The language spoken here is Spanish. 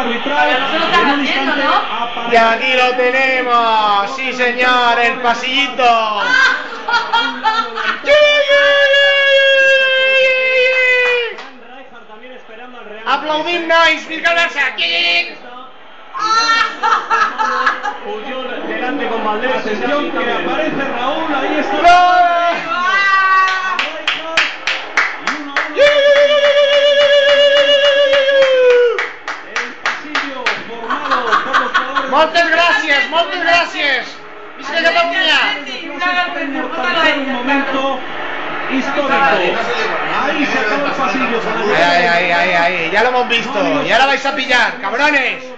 arbitral. Y aquí lo tenemos, sí señor, el pasillito. Visca el Barça. Puyol delante con Valdés. Atención que aparece Raúl, ahí está. Moltes gràcies, moltes gràcies. Visca Catalunya. Un momento histórico. Ahí se acabó el pasillo. ahí, ahí, ahí, ahí, ya lo hemos visto. Y ahora vais a pillar, cabrones.